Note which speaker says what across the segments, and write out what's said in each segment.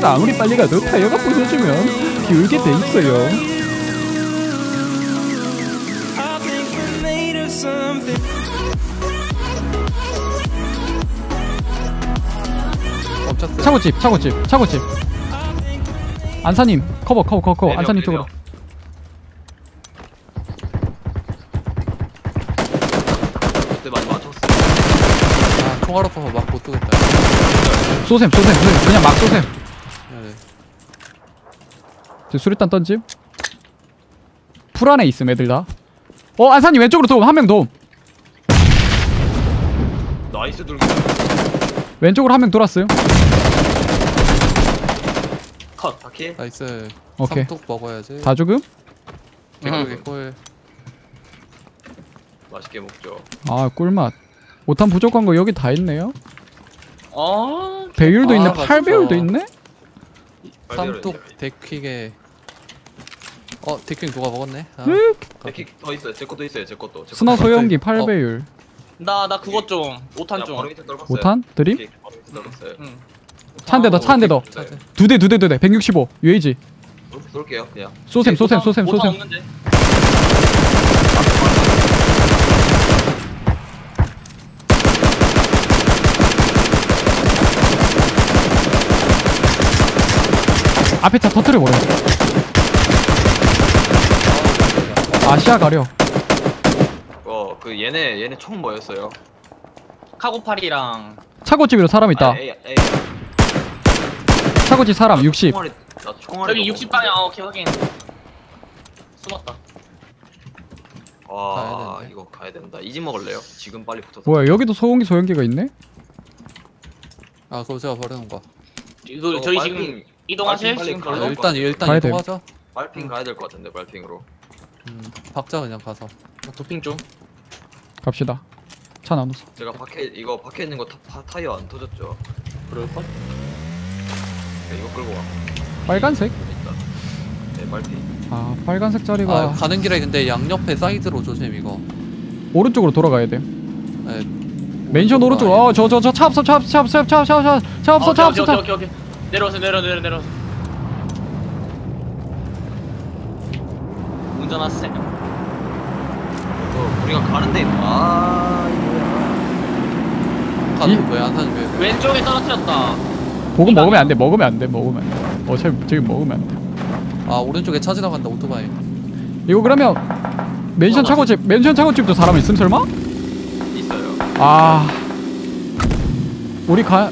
Speaker 1: 차가 아무리 빨리 가도 타이어가 부서지면 비울게 돼 있어요.
Speaker 2: 멈췄어요.
Speaker 1: 차고집, 차고집, 차고집. 안사님 커버, 커버, 커버, 커버. 안사님 쪽으로.
Speaker 3: 그때 많이 맞췄어.
Speaker 2: 아, 총알 없어서 막 못 쏘겠다.
Speaker 1: 쏘셈, 쏘셈, 쏘셈. 그냥 막 쏘셈.
Speaker 2: 네.
Speaker 1: 저 수류탄 던짐. 풀 안에 있음 애들 다. 어 안사님 왼쪽으로 도움 한 명 도움.
Speaker 3: nice 둘기.
Speaker 1: 왼쪽으로 한 명 돌았어요.
Speaker 3: 컷. 바퀴.
Speaker 2: nice.
Speaker 1: 오케이.
Speaker 2: 삼뚝 먹어야지.
Speaker 1: 다 죽음?
Speaker 2: 개꿀 개꿀.
Speaker 3: 맛있게 먹죠.
Speaker 1: 아 꿀맛. 오탄 부족한 거 여기 다 있네요.
Speaker 4: 어
Speaker 1: 배율도
Speaker 2: 아,
Speaker 1: 있네.
Speaker 2: 맞다.
Speaker 1: 8배율도 있네.
Speaker 2: 삼뚝 데퀵에. 어 데퀵 누가 먹었네? 아,
Speaker 1: 으,
Speaker 3: 바퀴 더 있어요. 제 것도 있어요. 제 것도. 제
Speaker 1: 스나. 소형기
Speaker 2: 어.
Speaker 1: 8배율.
Speaker 4: 나 나 그것 좀 5탄
Speaker 3: 야,
Speaker 4: 좀
Speaker 3: 바로 밑에 떨궜어요.
Speaker 1: 5탄 드림?
Speaker 3: 오케이, 바로 밑에 떨궜어요.
Speaker 4: 응.
Speaker 1: 차 한 대 더, 차 한 대 더. 두 대, 두 대, 두 대. 165. UAG.
Speaker 3: 쏠- 쏠게요. 그냥.
Speaker 1: 쏘셈, 쏘셈, 쏘셈,
Speaker 4: 5탄
Speaker 1: 쏘셈.
Speaker 4: 없는데
Speaker 1: 앞에 차 터트려 버려. 아시아 가려.
Speaker 3: 어, 그 얘네 얘네 총 뭐였어요?
Speaker 4: 카고팔이랑
Speaker 1: 차고집으로 사람 있다.
Speaker 3: 아, 에이, 에이.
Speaker 1: 차고집 사람 60.
Speaker 3: 총알이 나 총알이
Speaker 4: 저기
Speaker 3: 너무
Speaker 4: 60방향 어 오케이 확인 숨었다
Speaker 3: 와,
Speaker 2: 가야.
Speaker 3: 이거 가야 된다. 이 집 먹을래요? 지금 빨리 붙어서.
Speaker 1: 뭐야 여기도 소음기 소형기가 있네?
Speaker 2: 아 그거 제가 버리는 거.
Speaker 4: 이거
Speaker 3: 어,
Speaker 4: 저희
Speaker 3: 빨ping,
Speaker 4: 지금 이동하실
Speaker 3: 빨리
Speaker 4: 지금
Speaker 2: 아,
Speaker 3: 것
Speaker 2: 일단 일단
Speaker 1: 가야 돼.
Speaker 2: 이동하자.
Speaker 3: 빨ping 가야 될 것 같은데 빨ping으로.
Speaker 2: 음, 박자 그냥 가서.
Speaker 4: 도핑 좀
Speaker 1: 갑시다. 차 나눠서.
Speaker 3: 제가 밖에 이거 밖에 있는 거 타, 타이어 안 터졌죠?
Speaker 4: 그럴걸?
Speaker 3: 네, 이거 끌고 와.
Speaker 1: 빨간색?
Speaker 3: 일단. 네, 빨ping.
Speaker 1: 아 빨간색 자리가
Speaker 2: 아 가는 길에 근데 양옆에 사이드로 조심 이거.
Speaker 1: 오른쪽으로 돌아가야 돼요.
Speaker 2: 네.
Speaker 1: 맨션 오른쪽. 어저저 저 차 없어 차 없어 차 없어 차 없어 차 없어 차 없어 차 없어
Speaker 4: 오케이
Speaker 1: 차.
Speaker 4: 오케이 오케이 내려오세요 내려 내려 내려 운전하세요
Speaker 3: 어, 우리가 가는데 아 이거야.
Speaker 2: 왜안 사는 왜? 왜?
Speaker 4: 왼쪽에 떨어뜨렸다
Speaker 1: 보고 먹으면 안 돼. 먹으면 안 돼. 먹으면 안 돼. 어차피 지금 먹으면 안 돼.
Speaker 2: 아 오른쪽에 차 지나간다 오토바이.
Speaker 1: 이거 그러면 맨션 차고 집 맨션 차고 집도 사람 있음 설마?
Speaker 3: 있어요.
Speaker 1: 아 우리 가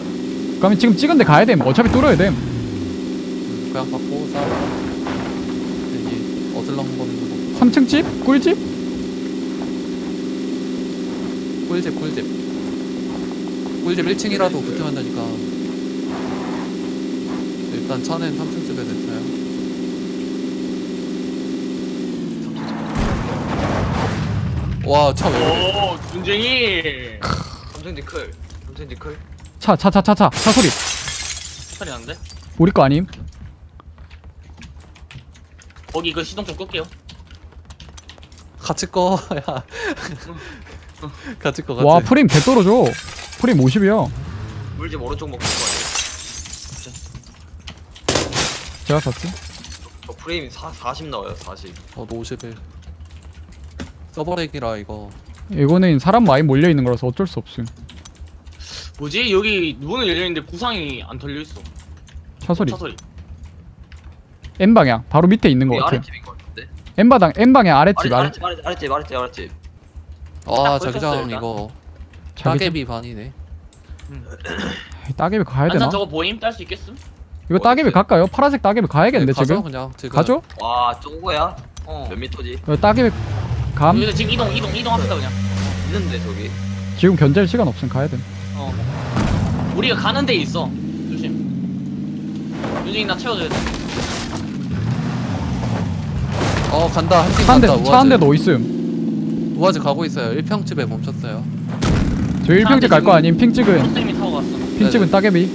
Speaker 1: 그러면 지금 찍은 데 가야 됨. 어차피 뚫어야 됨.
Speaker 2: 그냥 받고 싸워. 여기 어슬렁거리는 거.
Speaker 1: 3층 집? 꿀집?
Speaker 2: 꿀집 꿀집. 꿀집 1층이라도 붙으면 한다니까. 일단 차는 3층 집에 냈어요. 와, 차 왜 이래?
Speaker 4: 오 분쟁이
Speaker 3: 삼성지 클. 삼성지 클.
Speaker 1: 차 차 차 차 차 차 소리.
Speaker 4: 소리 나는데?
Speaker 1: 우리 거 아님?
Speaker 4: 거기 그 시동 좀 끌게요
Speaker 2: 같이 꺼, 야. 같이 꺼, 같이.
Speaker 1: 와 프레임 개 떨어져. 프레임 50이야.
Speaker 3: 물집 오른쪽 먹는 거 아니에요?
Speaker 1: 제가 샀지.
Speaker 3: 저 프레임이 사, 40 나와요. 40.
Speaker 2: 어, 너 51. 서버렉이라 이거.
Speaker 1: 이거는 사람 많이 몰려 있는 거라서 어쩔 수 없음.
Speaker 4: 뭐지? 여기 문은 열려있는데 구상이 안 털려있어
Speaker 1: 차 소리.
Speaker 4: 차 소리
Speaker 1: N 방향 바로 밑에 있는 거 같아.
Speaker 3: 아랫집인 것 같은데.
Speaker 1: N 방향 N 방향 아랫집 아래.
Speaker 3: 아랫집 아랫집 아랫집 아랫집 아랫집.
Speaker 2: 아,
Speaker 4: 딱
Speaker 2: 자기장 이거. 따개비 반이네.
Speaker 1: 따개비 가야 되나?
Speaker 4: 저거 보임? 딸 수 있겠음?
Speaker 1: 이거 따개비 갈까요? 파란색 따개비 가야겠는데
Speaker 2: 가죠,
Speaker 1: 지금?
Speaker 2: 그냥. 지금.
Speaker 1: 가죠?
Speaker 3: 와, 저거야?
Speaker 4: 어
Speaker 3: 몇 미터지?
Speaker 1: 어, 따개비 감?
Speaker 4: 여기서 지금 이동 이동 이동합시다 그냥
Speaker 3: 있는데 저기.
Speaker 1: 지금 견제할 시간 없음 가야 돼.
Speaker 4: 어 우리가 가는 데 있어 조심 윤진이 나 채워줘야 돼
Speaker 2: 어, 간다. 한팀
Speaker 1: 차한 대,
Speaker 2: 간다.
Speaker 1: 차 한
Speaker 2: 우아즈.
Speaker 1: 대도 있음.
Speaker 2: 우아즈 가고 있어요. 1평집에 멈췄어요.
Speaker 1: 저 1평집 갈 거 아님 ping 찍은
Speaker 4: 선생님이 타고 갔어
Speaker 1: ping 찍은 따개비.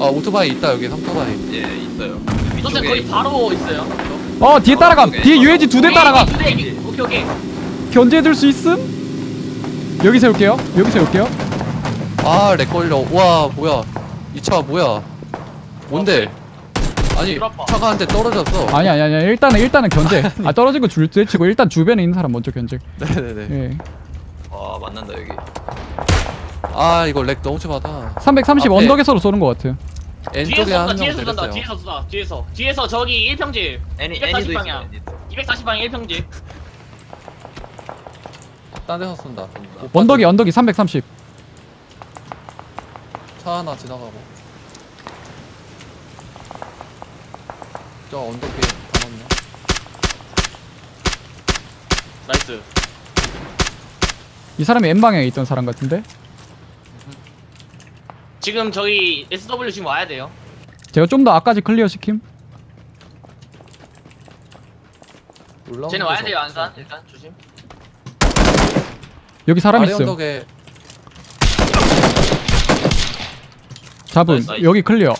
Speaker 2: 아, 오토바이 있다. 여기 삼토바이.
Speaker 3: 예, 있어요.
Speaker 4: 선생 거기 바로 있어요
Speaker 1: 어 뒤에 따라감. 뒤에 UAZ 두대 따라가.
Speaker 4: 오케이 오케이 오케이 오케이
Speaker 1: 견제해줄 수 있음? 여기 세울게요. 여기 세울게요.
Speaker 2: 아, lag 걸려. 와, 뭐야. 이 차 뭐야. 뭔데? 아니. 차가 한 대 떨어졌어.
Speaker 1: 아니 아니 아니 일단은 일단은 견제 아 떨어진 거줄 제치고 일단 주변에 있는 사람 먼저 견제
Speaker 2: 네네네.
Speaker 1: 예
Speaker 3: 와 만난다 여기.
Speaker 2: 아 이거 렉 너무 심하다.
Speaker 1: 330
Speaker 2: 앞에.
Speaker 1: 언덕에서로 쏘는 거 같아
Speaker 2: N
Speaker 4: 뒤에서
Speaker 2: 쪽에
Speaker 4: 쏜다
Speaker 2: 한명
Speaker 4: 뒤에서 쏜다. 뒤에서 쏜다 뒤에서 뒤에서 저기 1평집
Speaker 3: 애니
Speaker 4: 240
Speaker 3: 애니도 있어.
Speaker 4: 방향
Speaker 3: 애니도.
Speaker 4: 240방향 1평집
Speaker 2: 딴 데서 쏜다. 못
Speaker 1: 언덕이 언덕이 330
Speaker 2: 차 하나 지나가고. 저 언덕에 담았네.
Speaker 4: nice. 이
Speaker 1: 사람이 N방향에 있던 사람 같은데?
Speaker 4: 지금 저희 SW 지금 와야 돼요.
Speaker 1: 제가 좀더 앞까지 clear 시킴.
Speaker 2: 올라오는
Speaker 4: 쟤는 와야
Speaker 2: 데서
Speaker 4: 돼요. 안산. 일단 조심.
Speaker 1: 여기 사람
Speaker 2: 아래
Speaker 1: 있음.
Speaker 2: 언덕에
Speaker 1: 잡음.
Speaker 3: nice, nice.
Speaker 1: 여기 clear.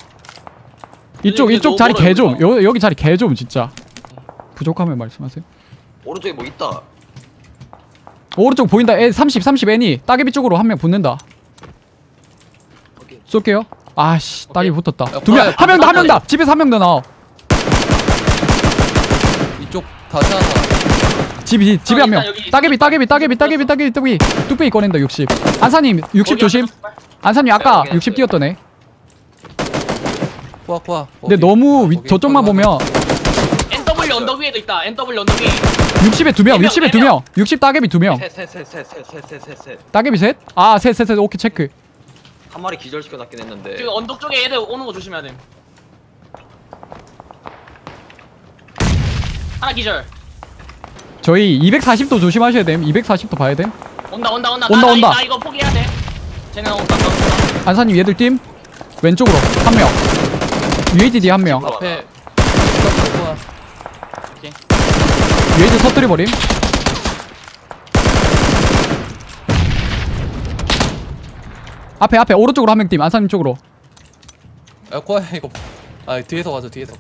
Speaker 1: 이쪽
Speaker 4: 근데
Speaker 1: 이쪽
Speaker 4: 너무
Speaker 1: 자리
Speaker 4: 멀어요,
Speaker 1: 개좀. 여기 자리 개좀 진짜. 부족하면 말씀하세요.
Speaker 3: 오른쪽에 뭐 있다.
Speaker 1: 오른쪽 보인다. 애 30 30 enemy 따개비 쪽으로 한 명 붙는다.
Speaker 3: 오케이.
Speaker 1: 쏠게요. 아씨 따개비. 붙었다.
Speaker 2: 야,
Speaker 1: 두명
Speaker 2: 뭐야,
Speaker 1: 한명 더 한 명더
Speaker 4: 반대.
Speaker 1: 집에서 한 명 더 나와.
Speaker 2: 이쪽 다시 하나.
Speaker 1: 집이 집에
Speaker 4: 어,
Speaker 1: 한명.
Speaker 4: 여기
Speaker 1: 따개비. 따개비 따개비 따개비 따개비 따개비. 뚝배기 꺼낸다 60 안사님 60 조심. 안사님 아까
Speaker 3: 네,
Speaker 1: 60
Speaker 3: 오케이.
Speaker 1: 뛰었던 애
Speaker 2: 코아 코아.
Speaker 1: 근데. 너무 위,
Speaker 2: 거기,
Speaker 1: 저쪽만
Speaker 2: 거기
Speaker 1: 보면
Speaker 4: NW 언덕 위에도 있다. NW 언덕 위에
Speaker 1: 60에 두명
Speaker 4: 네 명,
Speaker 1: 60에
Speaker 4: 네
Speaker 1: 두명. 60 따개비 두명.
Speaker 3: 셋셋셋셋셋셋셋
Speaker 1: 따개비 셋? 아 셋 셋 셋 오케이 체크.
Speaker 3: 한 마리 기절시켜 놨긴 했는데.
Speaker 4: 지금 언덕 쪽에 애들 오는 거 조심해야 돼. 하나 기절.
Speaker 1: 저희 240도 조심하셔야 됨. 240도 봐야 됨
Speaker 4: 온다 온다 온다.
Speaker 1: 온다,
Speaker 4: 나, 나,
Speaker 1: 온다.
Speaker 4: 나 이거 포기해야 돼. 쟤네 온다 온다. 온다
Speaker 1: 안사님 얘들 팀 왼쪽으로. 한명 UAD 뒤에 한명
Speaker 2: 앞에.
Speaker 1: UAD 터뜨려 버림 앞에 앞에 오른쪽으로 한 명팀 안사님 쪽으로
Speaker 2: 야 코아 이거. 아 뒤에서 가죠 뒤에서.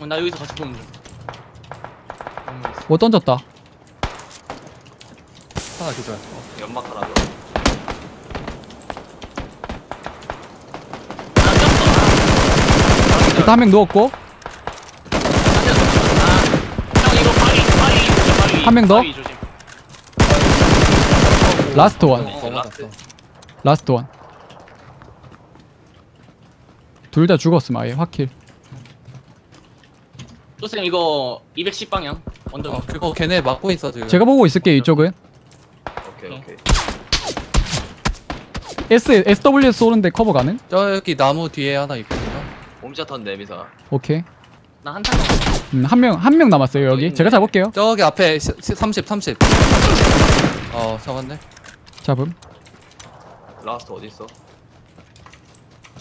Speaker 4: 어, 나 여기서 같이 보면
Speaker 1: 돼뭐 던졌다
Speaker 2: 하나 기절.
Speaker 3: 연막 하나.
Speaker 4: 나 뛰었어
Speaker 1: 일단 한명 누웠고
Speaker 4: 바위
Speaker 1: 한명 더?
Speaker 4: last one.
Speaker 1: 라스트 원 둘 다 죽었음 아예 확킬
Speaker 4: 또쌤 이거 210 방향 언덕
Speaker 2: 어, 그거 걔네 막고 있어 지금.
Speaker 1: 제가 보고 있을게 이쪽은
Speaker 3: 오케이 오케이.
Speaker 1: S SWS 쏘는데 커버 가능?
Speaker 2: 저기 나무 뒤에 하나 있거 든요.
Speaker 3: 옴샷한 내미사.
Speaker 1: 오케이
Speaker 4: 나 한 탄 넘어
Speaker 1: 음, 한 명 한 명 남았어요 여기
Speaker 2: 있네.
Speaker 1: 제가 잡을게요
Speaker 2: 저기 앞에 시- 시- 30 30. 어 잡았네.
Speaker 1: 잡음
Speaker 3: last 어디 있어?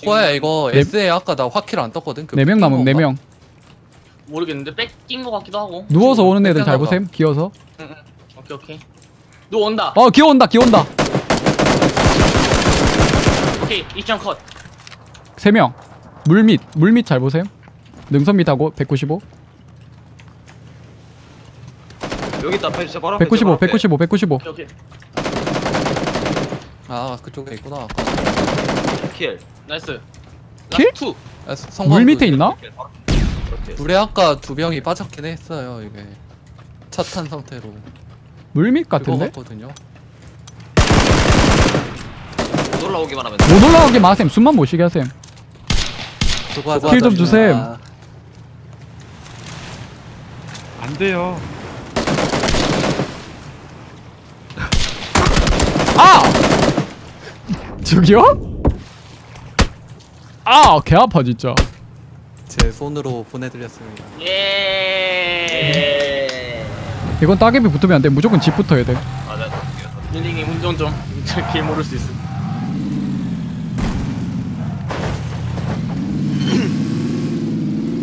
Speaker 2: 코아야 이거
Speaker 1: 네-
Speaker 2: S에 아까 나 확kill 안 떴거든. 그
Speaker 1: 네 명 남음
Speaker 2: 낀 건가?
Speaker 1: 4명
Speaker 4: 모르겠는데 뺏긴 거 같기도 하고
Speaker 1: 누워서 오는 애들 잘 보셈 기어서
Speaker 4: 오케이 오케이 누 온다
Speaker 1: 어 기어온다 기어온다
Speaker 4: 오케이 2점 컷
Speaker 1: 3명 물밑 물밑 잘 보셈 능선 밑하고 195
Speaker 3: 여기 있다. 앞에 진짜 바로 앞에.
Speaker 1: 195
Speaker 3: 바로 앞에.
Speaker 1: 195 195
Speaker 4: 오케이 오케이
Speaker 2: 아 그쪽에 있구나.
Speaker 4: kill. nice
Speaker 1: kill?
Speaker 4: two
Speaker 2: 아, 성광
Speaker 1: 물 밑에
Speaker 2: 그-
Speaker 1: 있나?
Speaker 2: 물에 아까 두 명이 빠졌긴 했어요 이게 차 탄 상태로
Speaker 1: 물밑
Speaker 2: 그거
Speaker 1: 같은데?
Speaker 3: 못 올라오기만 하면.
Speaker 1: 못 올라가게 마셈 숨만 못 쉬게 하셈
Speaker 2: 수고하셨습니다.
Speaker 1: kill좀 주셈.
Speaker 5: 안 돼요.
Speaker 1: 아! 저기요? 아, 개 아파 진짜.
Speaker 2: 제 손으로 보내드렸습니다.
Speaker 4: 예
Speaker 1: 이건 따개비 붙으면 안 돼. 무조건 집 붙어야 돼.
Speaker 3: 아, 네.
Speaker 4: 윤딩이 운전 좀 길 모를 수 있어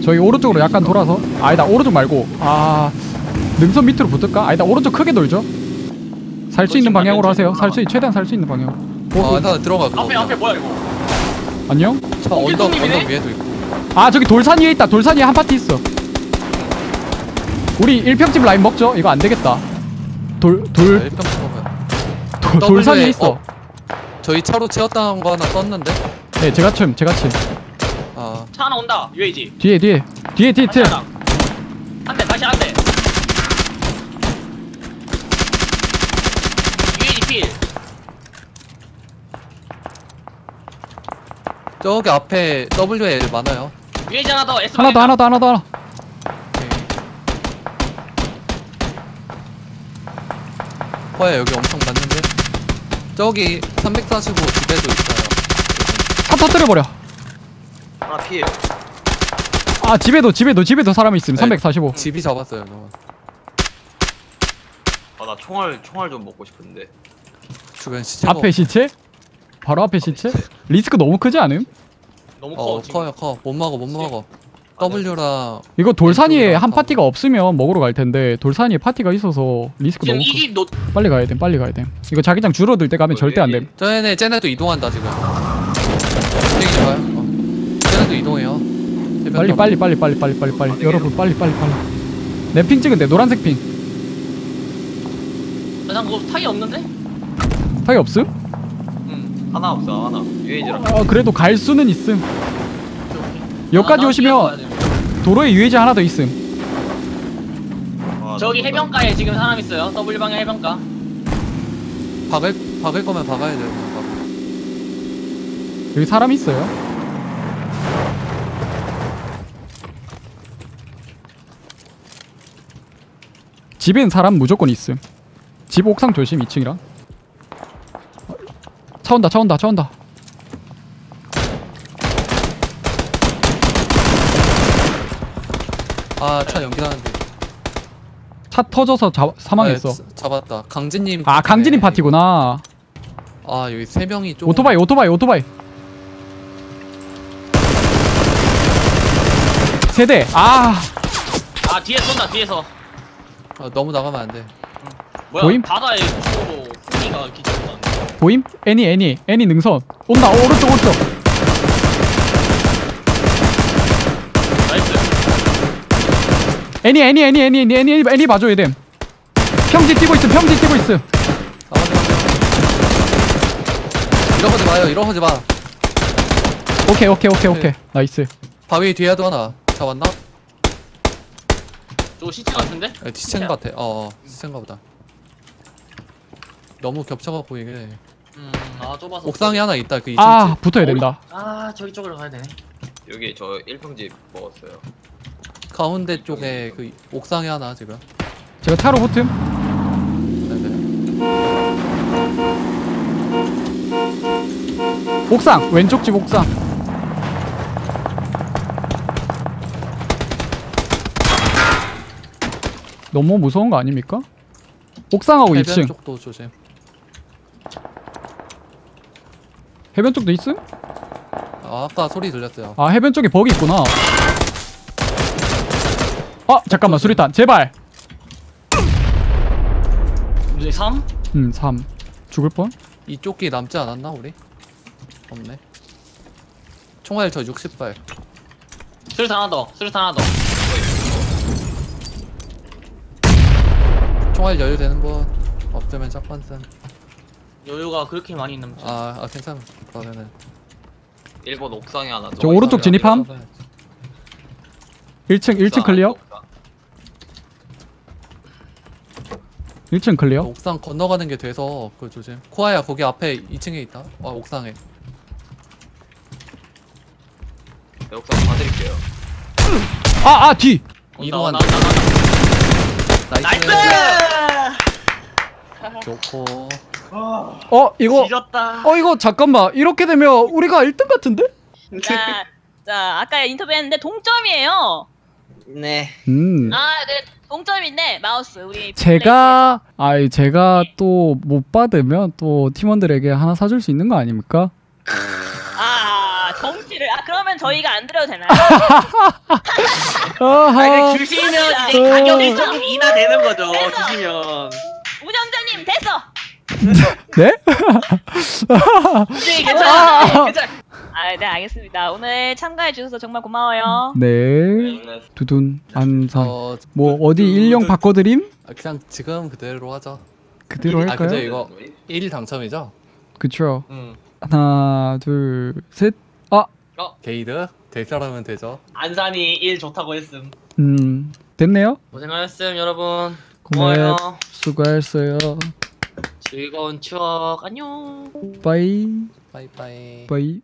Speaker 1: 저희 오른쪽으로 약간 돌아서. 아니다, 오른쪽 말고. 아, 능선 밑으로 붙을까? 아니다, 오른쪽 크게 돌죠. 살 수 있는 방향으로 하세요. 살 수, 최대한 살 수 있는 방향. 어,
Speaker 2: 어, 하나 들어가 그거.
Speaker 4: 앞에 앞에 뭐야 이거
Speaker 1: 안녕?
Speaker 2: 차
Speaker 4: 어,
Speaker 2: 언덕
Speaker 4: 길동님이네?
Speaker 2: 언덕 위에도 있고.
Speaker 1: 아, 저기 돌산 위에 있다. 돌산 위에 한 파티 있어. 우리 1평집 라인 먹죠? 이거 안 되겠다. 돌, 돌,
Speaker 2: 일평 찍어봐요.
Speaker 1: 돌, 돌산 위에
Speaker 2: W에,
Speaker 1: 있어.
Speaker 2: 어, 저희 차로 채웠다는 거 하나 떴는데.
Speaker 1: 네, 제가 침, 제가 침.
Speaker 4: 아차 하나 온다. UAG
Speaker 1: 뒤에 뒤에. 뒤에 뒤에 뒤에.
Speaker 4: 한대 다시 한대. UAG 필.
Speaker 2: 저기 앞에 WL 많아요.
Speaker 4: UAG 하나 더 S
Speaker 1: 하나 더 하나 더 하나 더 하나.
Speaker 2: 허야 여기 엄청 많는데? 저기 345 집에도 있어요.
Speaker 1: 차 터뜨려 버려
Speaker 3: 하나 피해.
Speaker 1: 아 집에도 집에도 집에도 사람 있음.
Speaker 2: 네.
Speaker 1: 345
Speaker 2: 집이 잡았어요 저거.
Speaker 3: 아나 총알 총알 좀 먹고 싶은데.
Speaker 2: 주변 시체가
Speaker 1: 앞에 시체? 바로 앞에 시체? 리스크 너무 크지 않음?
Speaker 4: 너무 커
Speaker 2: 어
Speaker 4: 지금.
Speaker 2: 커요 커 못 먹어 못 먹어. W랑
Speaker 1: 이거 돌산 위에 한 파티가 없으면 먹으러 갈 텐데 돌산 위에 파티가 있어서 리스크
Speaker 4: 지금
Speaker 1: 너무 크
Speaker 4: 이집 노
Speaker 1: 빨리 가야 돼 빨리 가야 돼 이거 자기장 줄어들 때 가면 절대 안돼
Speaker 2: 쟤네 쟤네도 이동한다 지금 움직이지 마요 어. 쟤네도 이동해요 해변
Speaker 1: 빨리. 빨리 빨리 빨리 빨리 빨리 빨리
Speaker 3: 아,
Speaker 1: 여러분 빨리 빨리 빨리 내핑 찍은데 노란색
Speaker 4: 핑난 그거 타이 없는데?
Speaker 1: 타이 없음?
Speaker 4: 응
Speaker 3: 하나 없어 하나. UAG랑.
Speaker 1: 어 그래도 갈 수는 있음 여기까지
Speaker 4: 아, 나
Speaker 1: 오시면. 도로에 유해지 하나 더 있음
Speaker 3: 아,
Speaker 4: 저기
Speaker 3: 나
Speaker 4: 해변가에 지금 사람 있어요 W 방향 해변가
Speaker 2: 박을 박을 거면 박아야 돼요.
Speaker 1: 여기 사람 있어요 집엔 사람 무조건 있음. 집 옥상 조심 2층이랑. 차 온다 차 온다 차 온다.
Speaker 2: 아 차 연기하는데.
Speaker 1: 차 터져서 자, 사망했어.
Speaker 2: 아, 잡았다. 강진님
Speaker 1: 아 강진님. 파티구나.
Speaker 2: 아 여기 세 명이 좀
Speaker 1: 오토바이 오토바이 오토바이. 세대. 아.
Speaker 4: 아 뒤에 쏜다 뒤에서
Speaker 2: 아, 너무 나가면 안돼.
Speaker 4: 뭐야
Speaker 1: 보임?
Speaker 4: 바다에 쪽으로 풍기가 기절했다
Speaker 1: 보임? 애니 애니 애니 능선. 온다 오른쪽 오른쪽.
Speaker 4: nice.
Speaker 1: 애니 애니 애니 애니 애니 애니 애니 봐줘야 됨 평지 뛰고 있음 평지 뛰고 있음.
Speaker 2: 나가지 마 이러지 마요 이러지 마.
Speaker 1: 오케이 오케이 오케이 오케이. 나이스.
Speaker 2: 바위 뒤에도 하나 잡았나?
Speaker 4: 저거 시체 같은데?
Speaker 2: 아, 시체인 것 같아. 어어 시체인가 보다. 너무 겹쳐갖고 이게.
Speaker 4: 음아 좁아서
Speaker 2: 옥상에 하나 있다 그 2층
Speaker 1: 아 붙어야 된다.
Speaker 4: 아 저기 쪽으로 가야 되네.
Speaker 3: 여기 저 1평집 먹었어요.
Speaker 2: 가운데 쪽에 그 옥상에 하나 지금.
Speaker 1: 제가 차로 붙음.
Speaker 2: 네네.
Speaker 1: 옥상 왼쪽 집 옥상 너무 무서운 거 아닙니까? 옥상하고
Speaker 2: 해변
Speaker 1: 2층
Speaker 2: 쪽도 조심
Speaker 1: 해변 쪽도 있음?
Speaker 2: 아 아까 소리 들렸어요
Speaker 1: 아 해변 쪽에 버기 있구나 아 잠깐만 수리탄 제발
Speaker 4: 이제 3?
Speaker 1: 음3 죽을 뻔?
Speaker 2: 이쪽 기 남지 않았나 우리? 없네 총알 저 60발
Speaker 4: 수류탄 하나 더 수류탄 하나 더
Speaker 2: 총알 여유 되는 분 없으면 짝반 쌤
Speaker 4: 여유가 그렇게 많이 있는
Speaker 2: 아, 아 괜찮아 그러면은
Speaker 3: 일본 옥상에 하나.
Speaker 1: 저 오른쪽 진입함? 1층 1층 클리어? 1층 클리어?
Speaker 2: 옥상 건너가는 게 돼서 그 조심 코아야 거기 앞에 2층에 있다 아 옥상에
Speaker 3: 네, 옥상 봐드릴게요.
Speaker 1: 아아 뒤!
Speaker 2: 이동한
Speaker 4: 나나 나, nice,
Speaker 2: 좋고.
Speaker 1: 어 이거
Speaker 4: 지렸다.
Speaker 1: 어 이거 잠깐만. 이렇게 되면 우리가 1등 같은데?
Speaker 6: 자, 자, 아까 인터뷰했는데 동점이에요.
Speaker 4: 네.
Speaker 1: 음.
Speaker 6: 아, 네, 동점인데 마우스. 우리
Speaker 1: 제가 아 제가 또못 받으면 또 팀원들에게 하나 사줄 수 있는 거 아닙니까?
Speaker 6: 아 저희가 안 드려도 되나요?
Speaker 1: 아하
Speaker 4: 주시면
Speaker 1: 이제 가격이
Speaker 4: 조금 인하되는 거죠
Speaker 6: 그래서-
Speaker 4: 주시면
Speaker 6: 운영자님 됐어.
Speaker 1: 네?
Speaker 4: 네
Speaker 1: 아.
Speaker 4: 괜찮아 괜찮아
Speaker 6: 아, 네 알겠습니다. 오늘 참가해 주셔서 정말 고마워요.
Speaker 1: 네
Speaker 3: 네.
Speaker 1: 두둔 안산
Speaker 2: 어,
Speaker 1: 뭐 어디 일령 바꿔드림?
Speaker 2: 아, 그냥 지금 그대로 하자
Speaker 1: 그대로
Speaker 2: 아
Speaker 1: 할까요?
Speaker 2: 근데 이거 1일 당첨이죠?
Speaker 1: 그쵸
Speaker 2: 응
Speaker 1: 하나 둘 셋아
Speaker 4: 아 어.
Speaker 2: 게이드 될 사람은 되죠.
Speaker 4: 안산이 일 좋다고 했음.
Speaker 1: 음 됐네요
Speaker 4: 고생하셨음 여러분. 고마워요.
Speaker 1: 수고했어요
Speaker 4: 즐거운 추억 안녕.
Speaker 1: 빠이
Speaker 2: 빠이빠이.
Speaker 1: 빠이